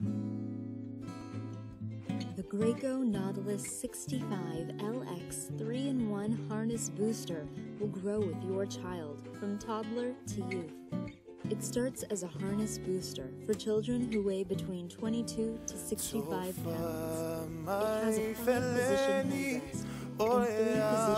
The Graco Nautilus 65 LX 3-in-1 harness booster will grow with your child from toddler to youth. It starts as a harness booster for children who weigh between 22 to 65 pounds. It has a five-position headrest and three-position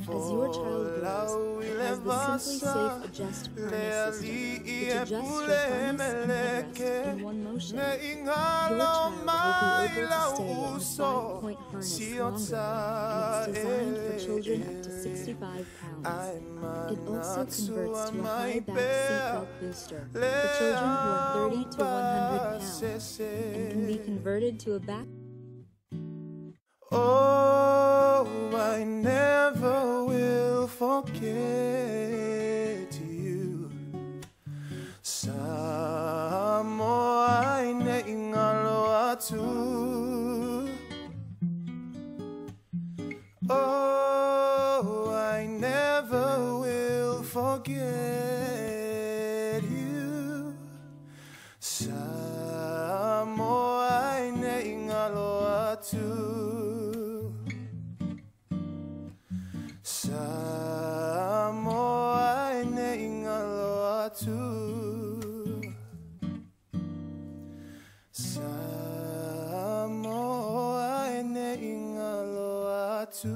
As your child grows, has the Simply Safe Adjust harness system, which adjusts your harness and headrest in one motion. Your child will be able to stay in the five-point harness longer, and it's designed for children up to 65 pounds. It also converts to a high back seatbelt booster for children who are 30 to 100 pounds, and can be converted to a back Oh, I forget you. Sa mo ay naingalo atu. Oh, I never will forget you. Sa mo ay naingalo atu. Sa mo ay naingalo atu. Sa mo ay naingalo atu.